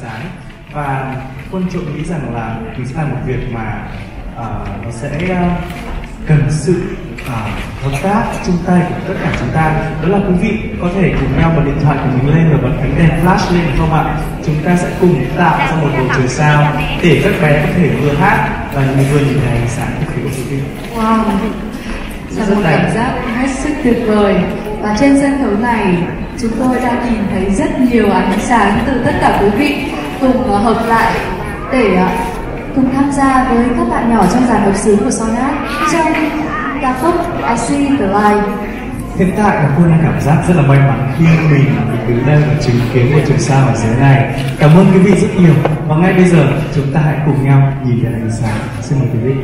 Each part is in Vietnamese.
sáng và quân trộm nghĩ rằng là mình sẽ làm một việc mà uh, nó sẽ uh, cần sự uh, hợp tác chung tay của tất cả chúng ta. Đó là quý vị có thể cùng nhau bật điện thoại của mình lên và bật ánh đèn flash lên không ạ? Chúng ta sẽ cùng tạo ra một bầu trời sao để các bé có thể vừa hát và vừa nhìn thấy ánh sáng phía của quý vị Wow, là một cảm giác hết sức tuyệt vời và trên sân khấu này, chúng tôi đã nhìn thấy rất nhiều ánh sáng từ tất cả quý vị cùng ờ, hợp lại để ờ, cùng tham gia với các bạn nhỏ trong dàn hợp xướng của Sonat trong ca khúc I See the Light. Hiện tại là cô đang cảm giác rất là may mắn khi mình mình đứng đây và chứng kiến một trường sao ở dưới này. Cảm ơn quý vị rất nhiều và ngay bây giờ, chúng ta hãy cùng nhau nhìn thấy ánh sáng. Xin mời quý vị.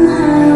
somehow